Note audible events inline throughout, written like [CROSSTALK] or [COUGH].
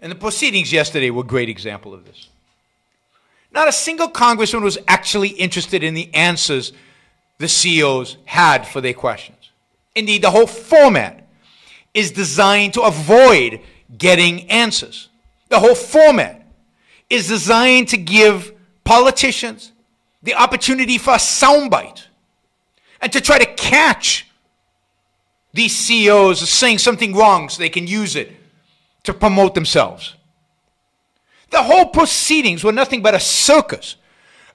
And the proceedings yesterday were a great example of this. Not a single congressman was actually interested in the answers the CEOs had for their questions. Indeed, the whole format is designed to avoid getting answers. The whole format is designed to give politicians the opportunity for a soundbite and to try to catch these CEOs saying something wrong so they can use it to promote themselves. The whole proceedings were nothing but a circus.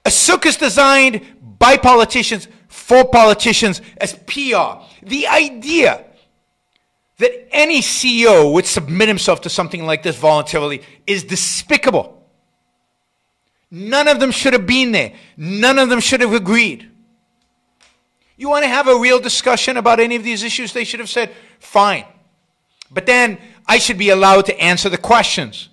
A circus designed by politicians for politicians as PR. The idea that any CEO would submit himself to something like this voluntarily is despicable. None of them should have been there. None of them should have agreed. You want to have a real discussion about any of these issues? They should have said, fine. But then I should be allowed to answer the questions.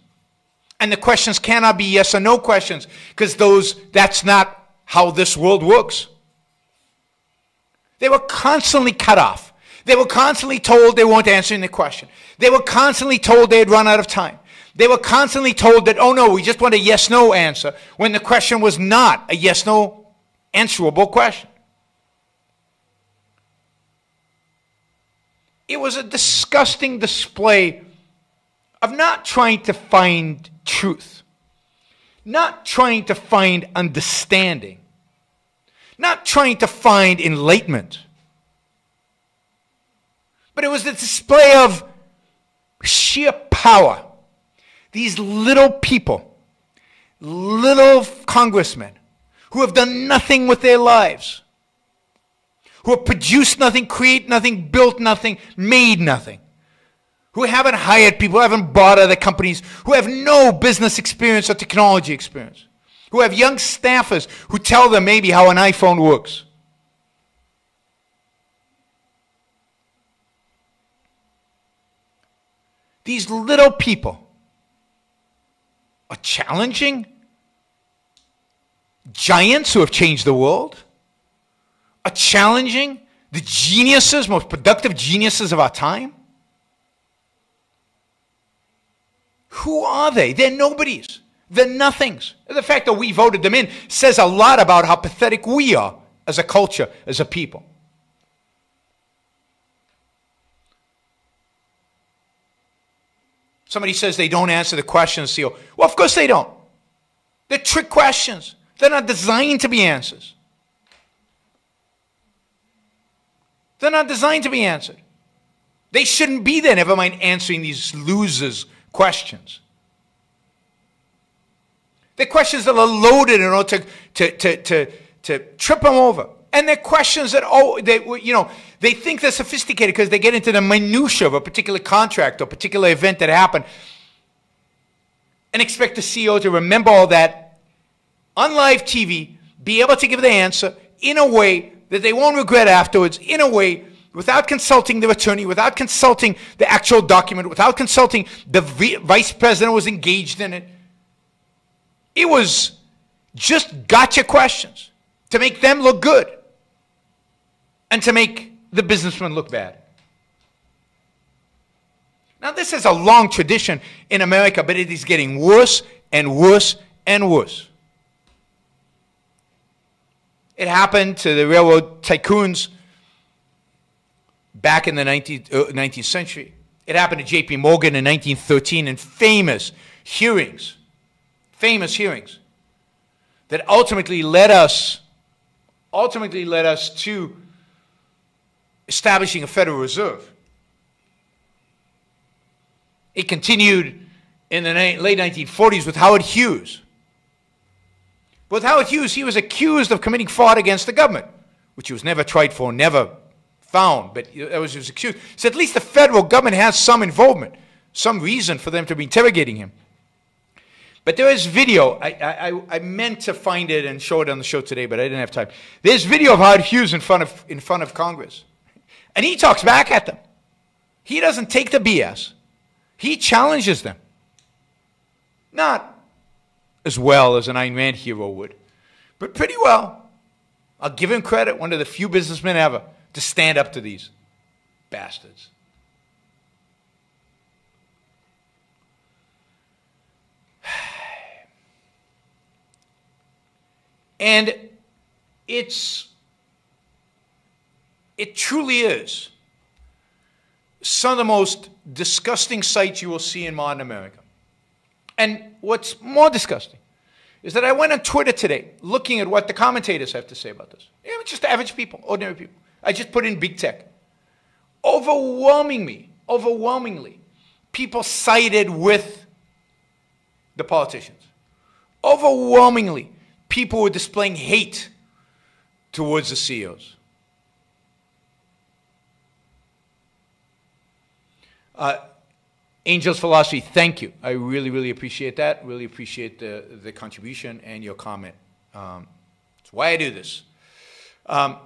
And the questions cannot be yes or no questions because those that's not how this world works. They were constantly cut off. They were constantly told they weren't answering the question. They were constantly told they had run out of time. They were constantly told that, oh no, we just want a yes no answer when the question was not a yes no answerable question. It was a disgusting display of not trying to find truth, not trying to find understanding, not trying to find enlightenment, but it was the display of sheer power. These little people, little congressmen, who have done nothing with their lives, who have produced nothing, create nothing, built nothing, made nothing who haven't hired people, haven't bought other companies, who have no business experience or technology experience, who have young staffers who tell them maybe how an iPhone works. These little people are challenging giants who have changed the world, are challenging the geniuses, most productive geniuses of our time. Who are they? They're nobodies. They're nothings. The fact that we voted them in says a lot about how pathetic we are as a culture, as a people. Somebody says they don't answer the questions. Well, of course they don't. They're trick questions. They're not designed to be answers. They're not designed to be answered. They shouldn't be there, never mind answering these losers' questions. They're questions that are loaded in order to, to, to, to, to trip them over. And they're questions that, oh, they, you know, they think they're sophisticated because they get into the minutia of a particular contract or particular event that happened and expect the CEO to remember all that on live TV, be able to give the answer in a way that they won't regret afterwards, in a way without consulting the attorney, without consulting the actual document, without consulting the vice president was engaged in it. It was just gotcha questions to make them look good and to make the businessman look bad. Now, this is a long tradition in America, but it is getting worse and worse and worse. It happened to the railroad tycoons back in the 19th, uh, 19th century. It happened to J.P. Morgan in 1913 in famous hearings, famous hearings that ultimately led us, ultimately led us to establishing a Federal Reserve. It continued in the late 1940s with Howard Hughes. With Howard Hughes, he was accused of committing fraud against the government, which he was never tried for, never found, but that was his excuse. So at least the federal government has some involvement, some reason for them to be interrogating him. But there is video. I, I, I meant to find it and show it on the show today, but I didn't have time. There's video of Howard Hughes in front of, in front of Congress. And he talks back at them. He doesn't take the BS. He challenges them. Not as well as an Ayn Rand hero would, but pretty well. I'll give him credit, one of the few businessmen ever to stand up to these bastards. [SIGHS] And it's, it truly is some of the most disgusting sights you will see in modern America. And what's more disgusting is that I went on Twitter today looking at what the commentators have to say about this. Yeah, just average people, ordinary people. I just put in big tech. Overwhelmingly, overwhelmingly, people sided with the politicians. Overwhelmingly, people were displaying hate towards the CEOs. Uh, Angel's Philosophy, thank you. I really, really appreciate that. Really appreciate the, the contribution and your comment. Um, why I do this. Um,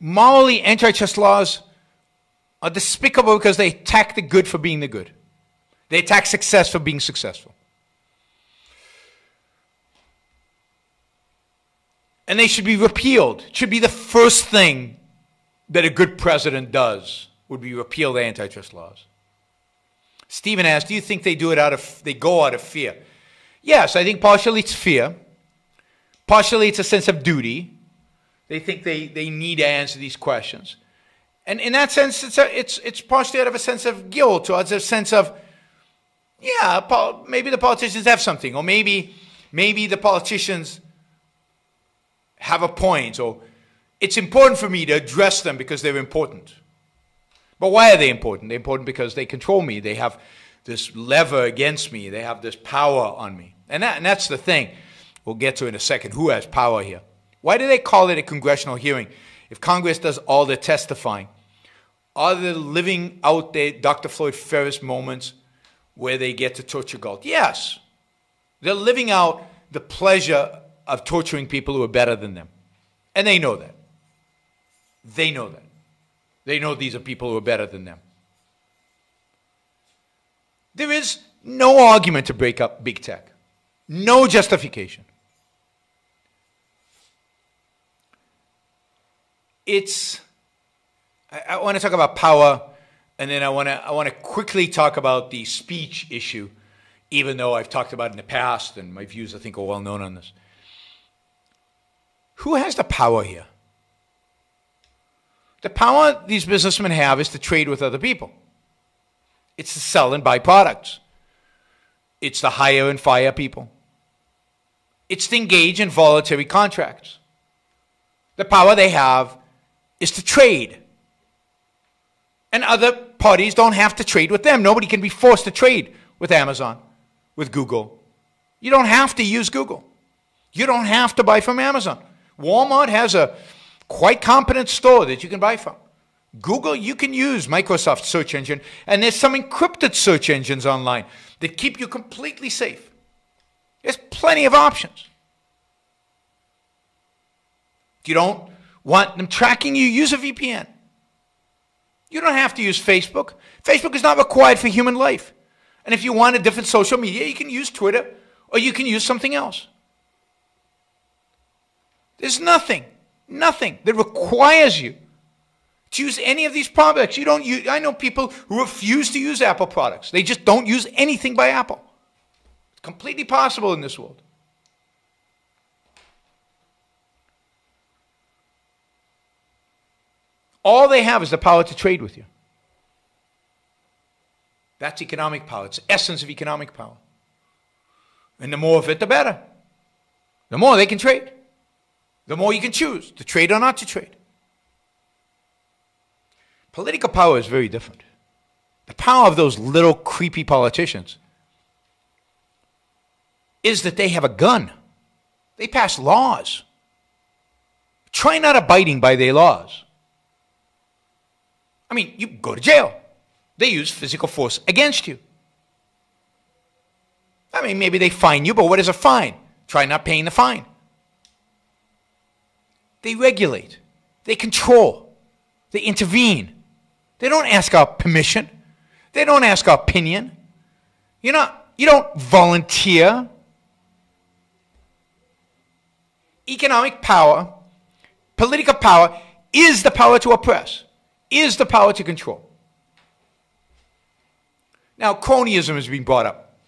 morally, antitrust laws are despicable because they attack the good for being the good. They attack success for being successful. And they should be repealed. It should be the first thing that a good president does would be repeal the antitrust laws. Stephen asked, do you think they do it out of they go out of fear? Yes, I think partially it's fear. Partially it's a sense of duty. They think they, they need to answer these questions. And in that sense, it's, a, it's, it's partially out of a sense of guilt or it's a sense of, yeah, maybe the politicians have something, or maybe, maybe the politicians have a point, or it's important for me to address them because they're important. But why are they important? They're important because they control me. They have this lever against me. They have this power on me. And, that, and that's the thing we'll get to in a second. Who has power here? Why do they call it a congressional hearing? If Congress does all the testifying, are they living out their Dr. Floyd Ferris moments where they get to torture Galt? Yes. They're living out the pleasure of torturing people who are better than them. And they know that. They know that. They know these are people who are better than them. There is no argument to break up big tech, no justification. It's, I, I want to talk about power, and then I want to I want to quickly talk about the speech issue, even though I've talked about it in the past, and my views I think are well known on this. Who has the power here? The power these businessmen have is to trade with other people. It's to sell and buy products. It's to hire and fire people. It's to engage in voluntary contracts. The power they have is to trade. And other parties don't have to trade with them. Nobody can be forced to trade with Amazon, with Google. You don't have to use Google. You don't have to buy from Amazon. Walmart has a quite competent store that you can buy from. Google, you can use Microsoft search engine, and there's some encrypted search engines online that keep you completely safe. There's plenty of options. If you don't want them tracking you, use a VPN. You don't have to use Facebook. Facebook is not required for human life. And if you want a different social media, you can use Twitter or you can use something else. There's nothing Nothing that requires you to use any of these products. You don't use, I know people who refuse to use Apple products. They just don't use anything by Apple. It's completely possible in this world. All they have is the power to trade with you. That's economic power. It's the essence of economic power. And the more of it, the better. The more they can trade the more you can choose to trade or not to trade. Political power is very different. The power of those little creepy politicians is that they have a gun. They pass laws. Try not abiding by their laws. I mean, you go to jail. They use physical force against you. I mean, maybe they fine you, but what is a fine? Try not paying the fine. They regulate, they control, they intervene. They don't ask our permission, they don't ask our opinion. You're not, you don't volunteer. Economic power, political power, is the power to oppress, is the power to control. Now, cronyism is being brought up.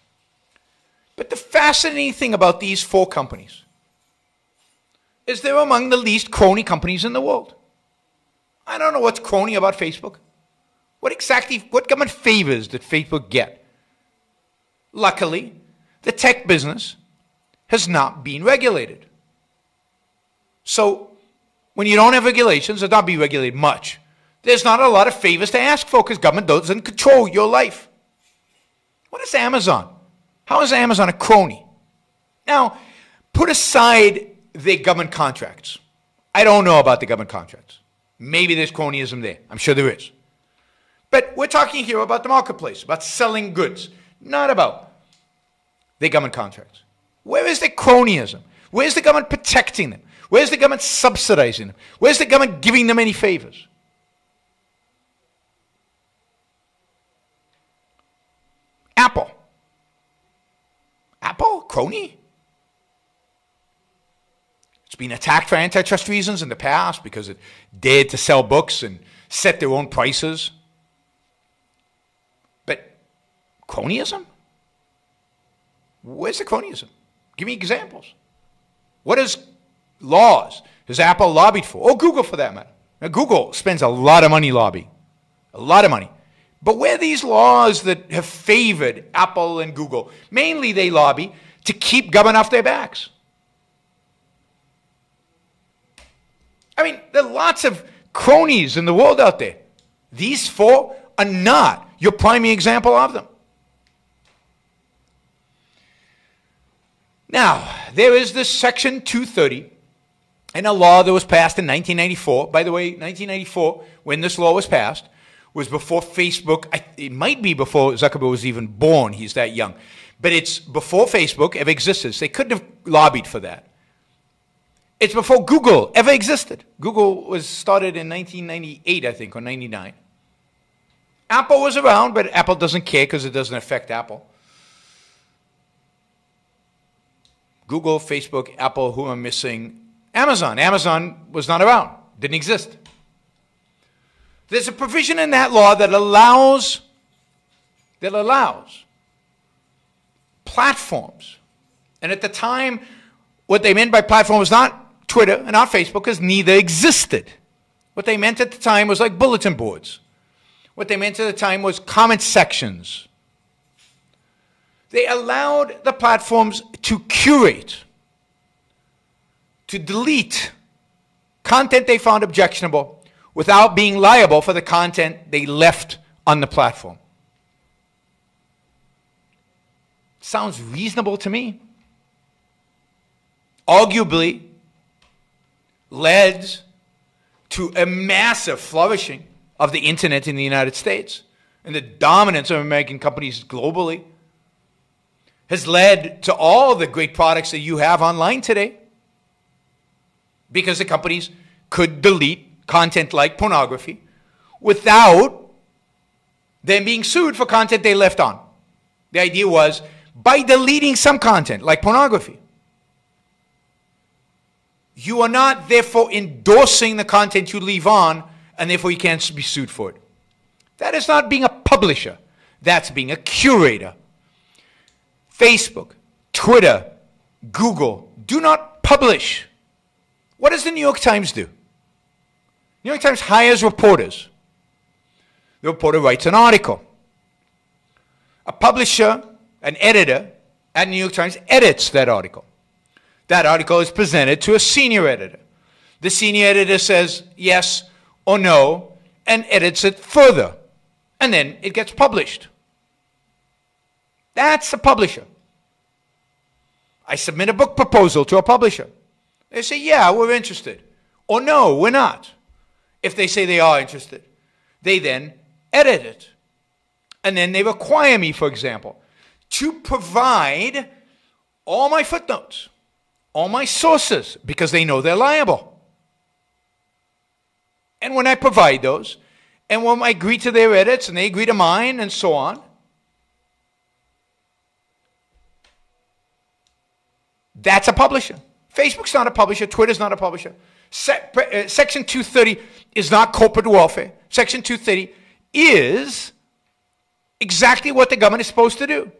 But the fascinating thing about these four companies is they're among the least crony companies in the world. I don't know what's crony about Facebook. What exactly, what government favors did Facebook get? Luckily, the tech business has not been regulated. So, when you don't have regulations, it's not being regulated much. There's not a lot of favors to ask for because government doesn't control your life. What is Amazon? How is Amazon a crony? Now, put aside the government contracts. I don't know about the government contracts. Maybe there's cronyism there. I'm sure there is. But we're talking here about the marketplace, about selling goods, not about the government contracts. Where is the cronyism? Where's the government protecting them? Where's the government subsidizing them? Where's the government giving them any favors? Apple. Apple? Crony? It's been attacked for antitrust reasons in the past because it dared to sell books and set their own prices. But cronyism? Where's the cronyism? Give me examples. What is laws has Apple lobbied for? Or Google for that matter. Now, Google spends a lot of money lobbying. A lot of money. But where these laws that have favored Apple and Google? Mainly they lobby to keep government off their backs. I mean, there are lots of cronies in the world out there. These four are not your primary example of them. Now, there is this Section 230 and a law that was passed in 1994. By the way, 1994, when this law was passed, was before Facebook. It might be before Zuckerberg was even born. He's that young. But it's before Facebook ever existed. They couldn't have lobbied for that. It's before Google ever existed. Google was started in 1998, I think, or 99. Apple was around, but Apple doesn't care because it doesn't affect Apple. Google, Facebook, Apple, who am missing? Amazon. Amazon was not around, didn't exist. There's a provision in that law that allows that allows platforms. And at the time, what they meant by platform was not Twitter and not Facebook, because neither existed. What they meant at the time was like bulletin boards. What they meant at the time was comment sections. They allowed the platforms to curate, to delete content they found objectionable without being liable for the content they left on the platform. Sounds reasonable to me. Arguably, led to a massive flourishing of the internet in the United States and the dominance of American companies globally has led to all the great products that you have online today because the companies could delete content like pornography without them being sued for content they left on. The idea was by deleting some content like pornography, you are not therefore endorsing the content you leave on and therefore you can't be sued for it. That is not being a publisher. That's being a curator Facebook, Twitter, Google do not publish. What does the New York Times do? New York Times hires reporters. The reporter writes an article. A publisher, an editor at New York Times edits that article. That article is presented to a senior editor. The senior editor says yes or no and edits it further. And then it gets published. That's a publisher. I submit a book proposal to a publisher. They say, yeah, we're interested. Or no, we're not. If they say they are interested, they then edit it. And then they require me, for example, to provide all my footnotes, all my sources, because they know they're liable. And when I provide those, and when I agree to their edits and they agree to mine and so on, That's a publisher. Facebook's not a publisher. Twitter's not a publisher. Uh, Section 230 is not corporate welfare. Section 230 is exactly what the government is supposed to do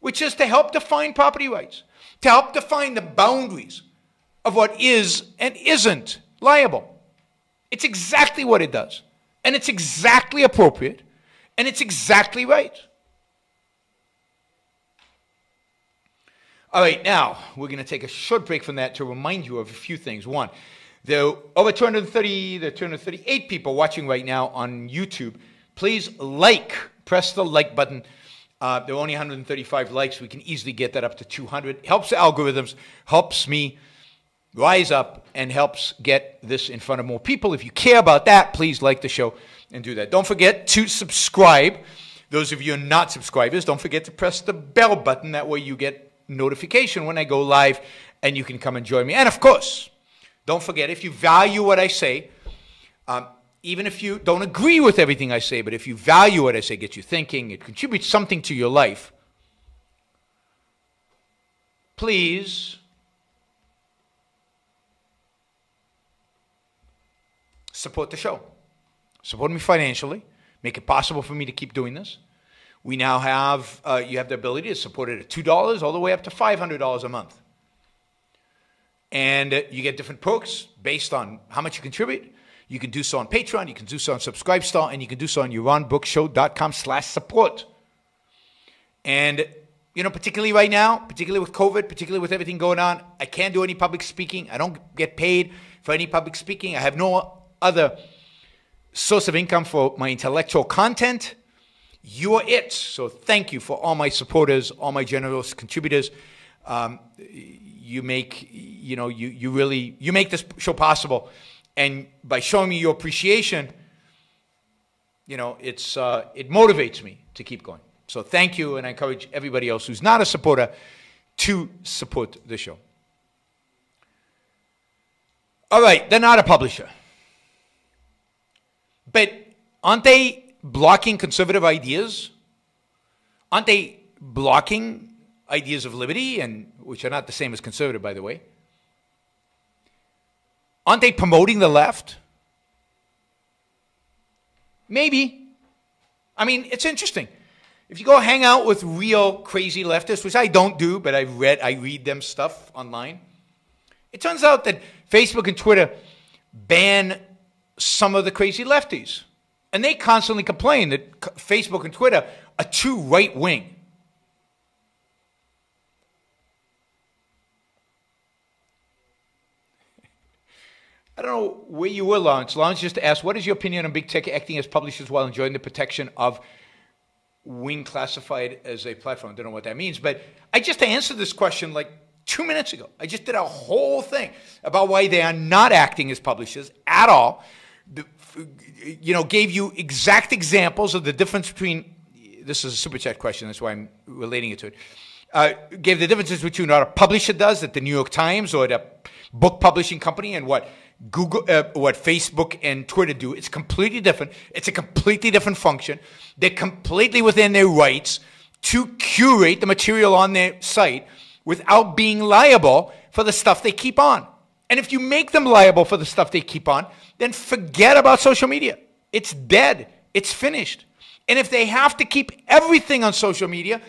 which is to help define property rights, to help define the boundaries of what is and isn't liable. It's exactly what it does. And it's exactly appropriate. And it's exactly right. All right, now we're going to take a short break from that to remind you of a few things. One, are over 230, there are 238 people watching right now on YouTube. Please like, press the like button. Uh, there are only 135 likes. We can easily get that up to 200. Helps the algorithms, helps me rise up, and helps get this in front of more people. If you care about that, please like the show and do that. Don't forget to subscribe. Those of you who are not subscribers, don't forget to press the bell button. That way you get notification when I go live and you can come and join me. And of course, don't forget if you value what I say, um, even if you don't agree with everything I say, but if you value what I say, gets you thinking, it contributes something to your life, please support the show. Support me financially. Make it possible for me to keep doing this. We now have, uh, you have the ability to support it at $2 all the way up to $500 a month. And uh, you get different perks based on how much you contribute. You can do so on Patreon, you can do so on Subscribestar, and you can do so on YaronBrookShow.com slash support. And, you know, particularly right now, particularly with COVID, particularly with everything going on, I can't do any public speaking. I don't get paid for any public speaking. I have no other source of income for my intellectual content. You are it. So thank you for all my supporters, all my generous contributors. Um, you make, you know, you, you really, you make this show possible. And by showing me your appreciation, you know, it's, uh, it motivates me to keep going. So thank you, and I encourage everybody else who's not a supporter to support the show. All right, they're not a publisher. But aren't they blocking conservative ideas? Aren't they blocking ideas of liberty, and which are not the same as conservative, by the way? Aren't they promoting the left? Maybe. I mean, it's interesting. If you go hang out with real crazy leftists, which I don't do, but I read I read them stuff online, it turns out that Facebook and Twitter ban some of the crazy lefties. And they constantly complain that Facebook and Twitter are too right wing. I don't know where you were, Lawrence. Lawrence just asked, what is your opinion on big tech acting as publishers while enjoying the protection of wing classified as a platform? I don't know what that means, but I just answered this question like two minutes ago. I just did a whole thing about why they are not acting as publishers at all you know, gave you exact examples of the difference between, this is a super chat question, that's why I'm relating it to it. Uh, gave the differences between what a publisher does at the New York Times or at a book publishing company and what Google, uh, what Facebook and Twitter do. It's completely different. It's a completely different function. They're completely within their rights to curate the material on their site without being liable for the stuff they keep on. And if you make them liable for the stuff they keep on, then forget about social media. It's dead. It's finished. And if they have to keep everything on social media,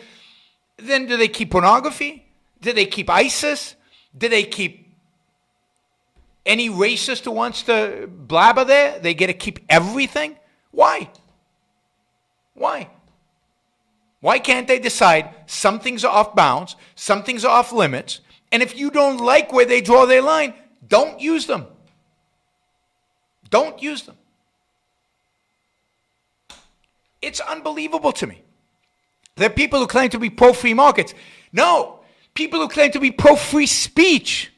then do they keep pornography? Do they keep ISIS? Do they keep any racist who wants to blabber there? They get to keep everything? Why? Why? Why can't they decide some things are off bounds, some things are off limits, and if you don't like where they draw their line, don't use them. Don't use them. It's unbelievable to me. There are people who claim to be pro free markets. No, people who claim to be pro free speech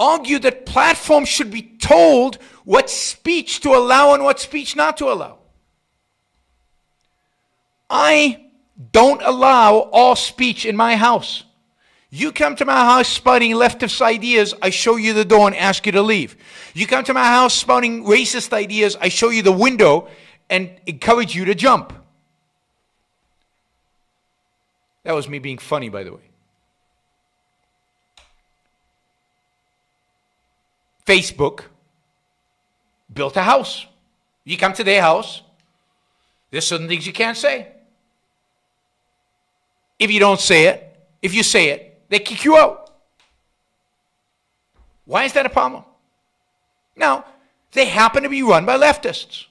argue that platforms should be told what speech to allow and what speech not to allow. I don't allow all speech in my house. You come to my house spouting leftist ideas, I show you the door and ask you to leave. You come to my house spouting racist ideas, I show you the window and encourage you to jump. That was me being funny, by the way. Facebook built a house. You come to their house, there's certain things you can't say. if you don't say it, if you say it, they kick you out. Why is that a problem? Now, they happen to be run by leftists,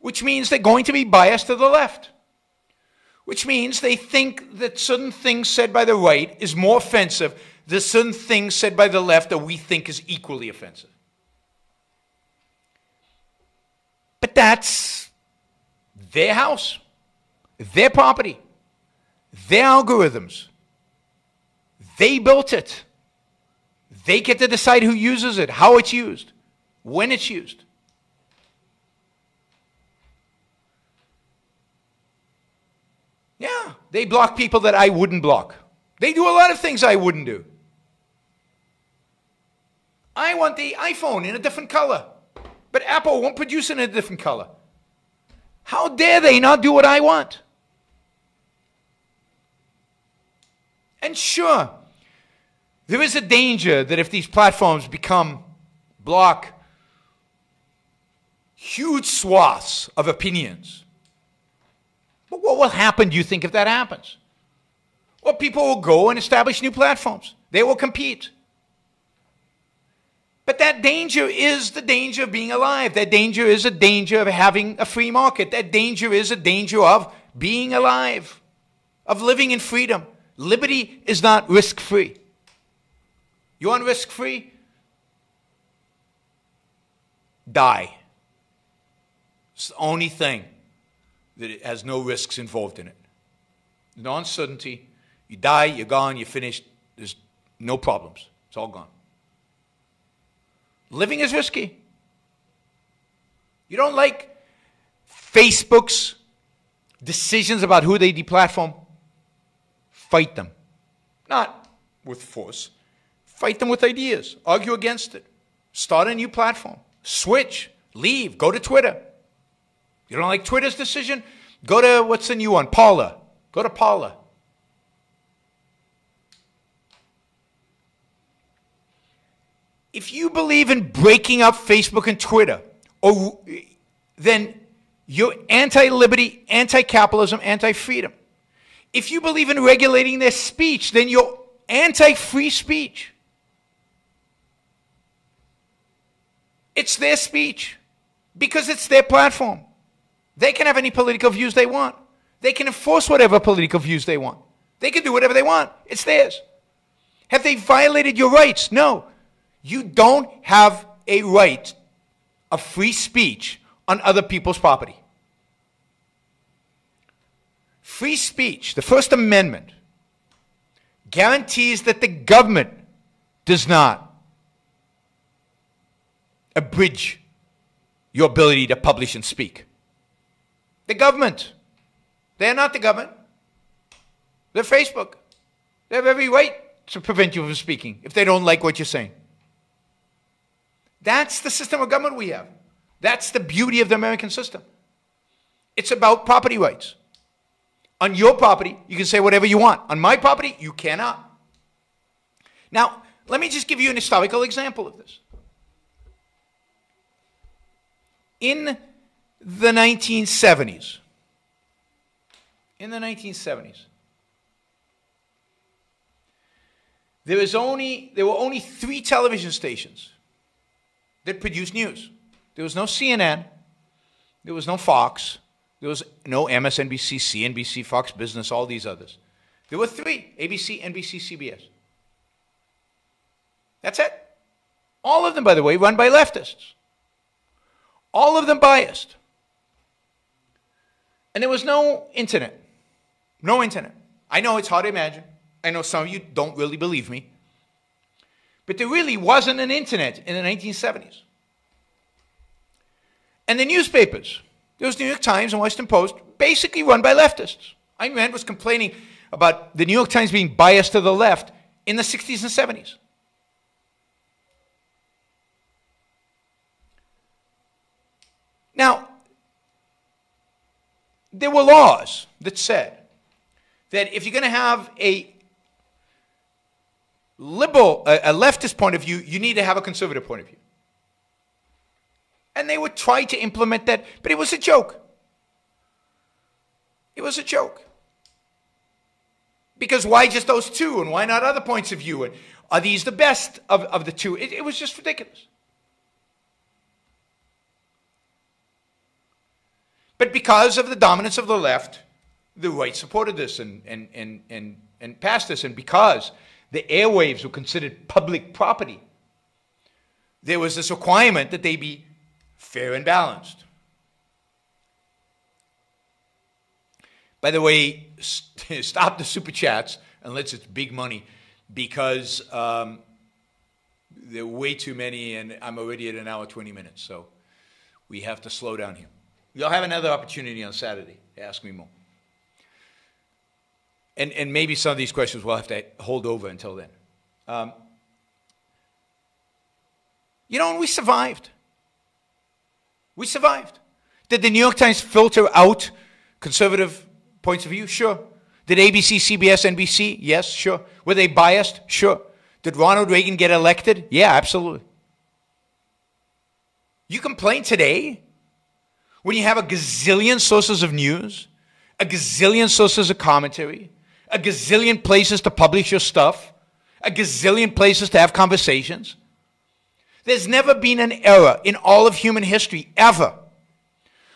which means they're going to be biased to the left, which means they think that certain things said by the right is more offensive than certain things said by the left that we think is equally offensive. But that's their house, their property, their algorithms. They built it. They get to decide who uses it, how it's used, when it's used. Yeah, they block people that I wouldn't block. They do a lot of things I wouldn't do. I want the iPhone in a different color, but Apple won't produce in a different color. How dare they not do what I want? And sure, there is a danger that if these platforms become block huge swaths of opinions, but what will happen, do you think, if that happens? Well, people will go and establish new platforms. They will compete. But that danger is the danger of being alive. That danger is a danger of having a free market. That danger is a danger of being alive, of living in freedom. Liberty is not risk free. You want risk free? Die. It's the only thing that has no risks involved in it. No uncertainty. You die, you're gone, you're finished. There's no problems. It's all gone. Living is risky. You don't like Facebook's decisions about who they deplatform? Fight them. Not with force. Fight them with ideas. Argue against it. Start a new platform. Switch. Leave. Go to Twitter. You don't like Twitter's decision? Go to what's the new one? Parler. Go to Parler. If you believe in breaking up Facebook and Twitter, or then you're anti-liberty, anti-capitalism, anti-freedom. If you believe in regulating their speech, then you're anti-free speech. It's their speech because it's their platform. They can have any political views they want. They can enforce whatever political views they want. They can do whatever they want. It's theirs. Have they violated your rights? No. You don't have a right of free speech on other people's property. Free speech, the First Amendment, guarantees that the government does not abridge your ability to publish and speak. The government, they're not the government. They're Facebook. They have every right to prevent you from speaking if they don't like what you're saying. That's the system of government we have. That's the beauty of the American system. It's about property rights. On your property, you can say whatever you want. On my property, you cannot. Now, let me just give you an historical example of this. In the 1970s, in the 1970s, there, was only, there were only three television stations that produced news. There was no CNN, there was no Fox, there was no MSNBC, CNBC, Fox Business, all these others. There were three ABC, NBC, CBS. That's it. All of them, by the way, run by leftists. All of them biased. And there was no internet. No internet. I know it's hard to imagine. I know some of you don't really believe me. But there really wasn't an internet in the 1970s. And the newspapers, there was New York Times and Washington Post, basically run by leftists. Ayn Rand was complaining about the New York Times being biased to the left in the 60s and 70s. Now, there were laws that said that if you're going to have a liberal, a, a leftist point of view, you need to have a conservative point of view. And they would try to implement that, but it was a joke. It was a joke. Because why just those two? And why not other points of view? And are these the best of, of the two? It, it was just ridiculous. But because of the dominance of the left, the right supported this and, and, and, and, and passed this. And because the airwaves were considered public property, there was this requirement that they be fair and balanced. By the way, st- [LAUGHS] stop the super chats unless it's big money because um, there are way too many and I'm already at an hour 20 minutes. So we have to slow down here. You'll have another opportunity on Saturday to ask me more. And, and maybe some of these questions we'll have to hold over until then. Um, you know, we survived. We survived. Did the New York Times filter out conservative points of view? Sure. Did ABC, CBS, NBC? Yes, sure. Were they biased? Sure. Did Ronald Reagan get elected? Yeah, absolutely. You complain today when you have a gazillion sources of news, a gazillion sources of commentary, a gazillion places to publish your stuff, a gazillion places to have conversations. There's never been an era in all of human history, ever,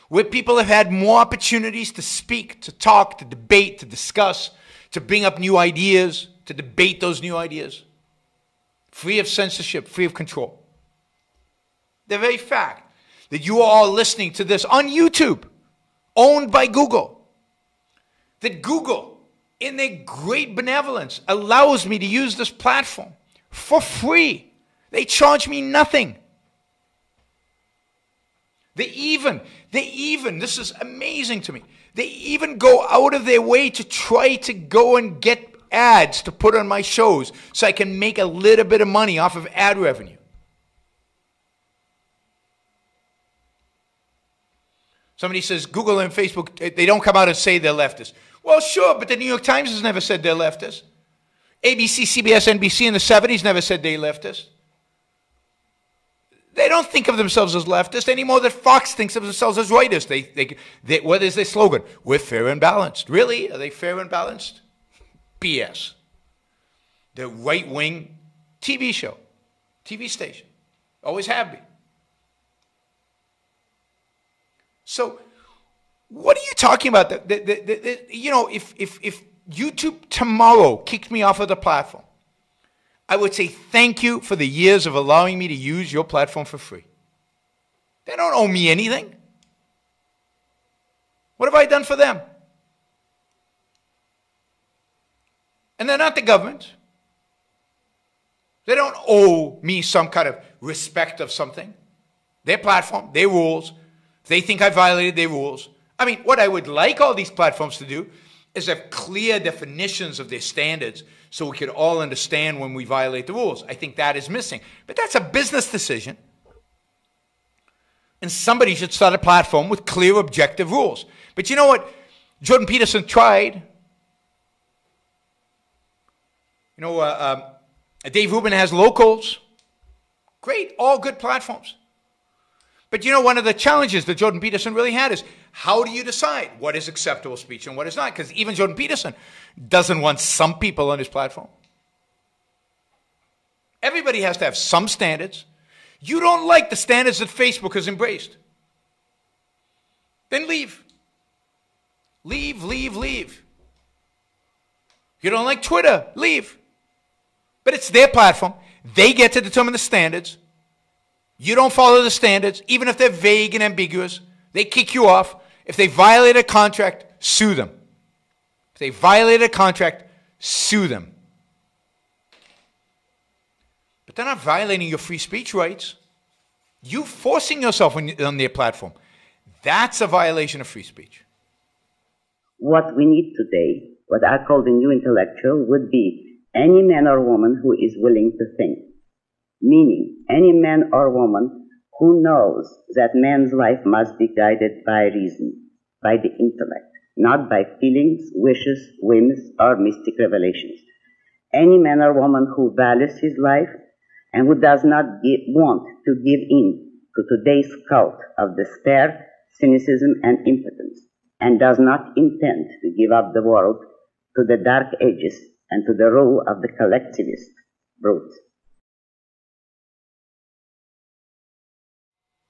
where people have had more opportunities to speak, to talk, to debate, to discuss, to bring up new ideas, to debate those new ideas, free of censorship, free of control. The very fact that you are all listening to this on YouTube, owned by Google, that Google, in their great benevolence, allows me to use this platform for free they charge me nothing. They even, they even, this is amazing to me, they even go out of their way to try to go and get ads to put on my shows so I can make a little bit of money off of ad revenue. Somebody says Google and Facebook, they don't come out and say they're leftist. Well, sure, but the New York Times has never said they're leftist. ABC, CBS, NBC in the 70s never said they're leftist. They don't think of themselves as leftist anymore that Fox thinks of themselves as rightist. They, they, they, what is their slogan? We're fair and balanced. Really? Are they fair and balanced? BS. The right wing TV show, TV station. Always have been. So, what are you talking about? The, the, the, you know, if, if, if YouTube tomorrow kicked me off of the platform, I would say thank you for the years of allowing me to use your platform for free. They don't owe me anything. What have I done for them? And they're not the government. They don't owe me some kind of respect of something. Their platform, their rules. If they think I violated their rules. I mean, what I would like all these platforms to do is have clear definitions of their standards so we could all understand when we violate the rules. I think that is missing. But that's a business decision. And somebody should start a platform with clear, objective rules. But you know what? Jordan Peterson tried. You know, uh, uh, Dave Rubin has locals. Great, all good platforms. But you know, one of the challenges that Jordan Peterson really had is how do you decide what is acceptable speech and what is not? Because even Jordan Peterson doesn't want some people on his platform. Everybody has to have some standards. You don't like the standards that Facebook has embraced. Then leave. Leave, leave, leave. You don't like Twitter, leave. But it's their platform. They get to determine the standards. You don't follow the standards, even if they're vague and ambiguous. They kick you off. If they violate a contract, sue them. If they violate a contract, sue them. But they're not violating your free speech rights. You forcing yourself on, on their platform. That's a violation of free speech. What we need today, what I call the new intellectual, would be any man or woman who is willing to think meaning any man or woman who knows that man's life must be guided by reason, by the intellect, not by feelings, wishes, whims, or mystic revelations. Any man or woman who values his life and who does not give, want to give in to today's cult of despair, cynicism, and impotence, and does not intend to give up the world to the dark ages and to the rule of the collectivist brute.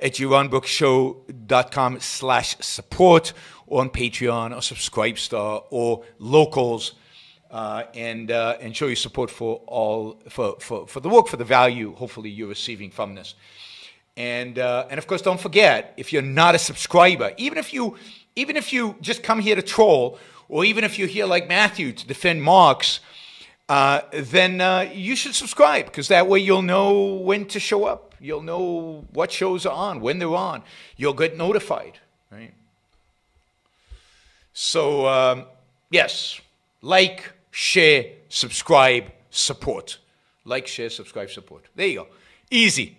at yaronbrookshow.com slash support or on Patreon or Subscribestar or Locals uh, and, uh, and show your support for all for, for, for the work, for the value hopefully you're receiving from this. And, uh, and of course, don't forget, if you're not a subscriber, even if you, even if you just come here to troll, or even if you're here like Matthew to defend Marx, uh, then uh, you should subscribe because that way you'll know when to show up. You'll know what shows are on, when they're on. You'll get notified, right? So, um, yes, like, share, subscribe, support. Like, share, subscribe, support. There you go. Easy.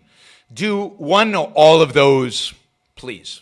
Do one or all of those, please.